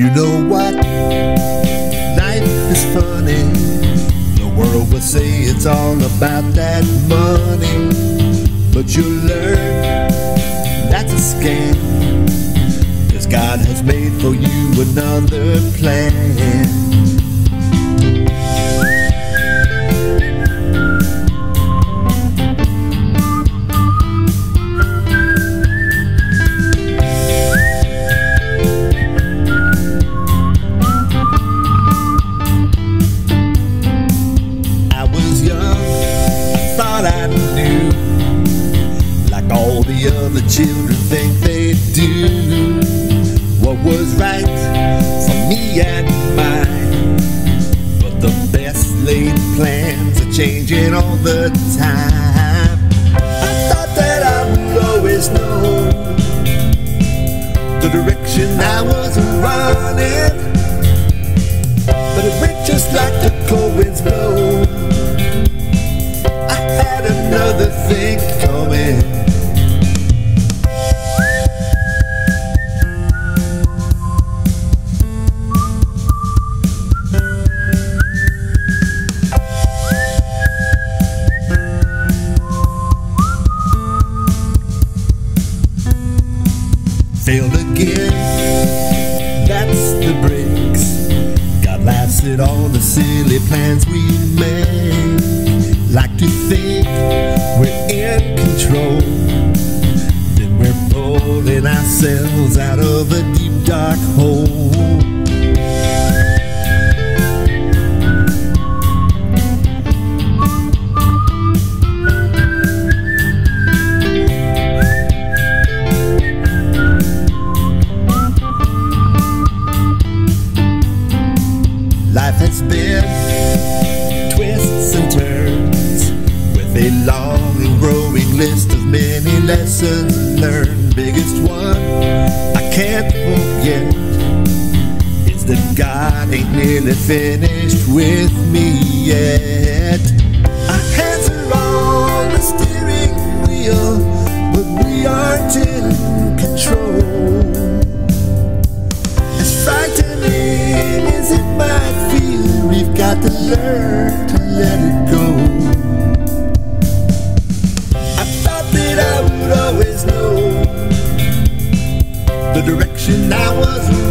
You know what? Life is funny. The world will say it's all about that money. But you learn that's a scam. Cause God has made for you another plan. The other children think they do what was right for me and mine. But the best laid plans are changing all the time. I thought that I would always know the direction I was running, failed again. That's the breaks. God laughs at all the silly plans we make. Like to think we're in control. Then we're pulling ourselves out of a deep dark hole. Has been twists and turns with a long and growing list of many lessons learned. Biggest one I can't forget is that God ain't nearly finished with me yet. Our hands are on the steering wheel, but we aren't in got to learn to let it go. I thought that I would always know the direction I was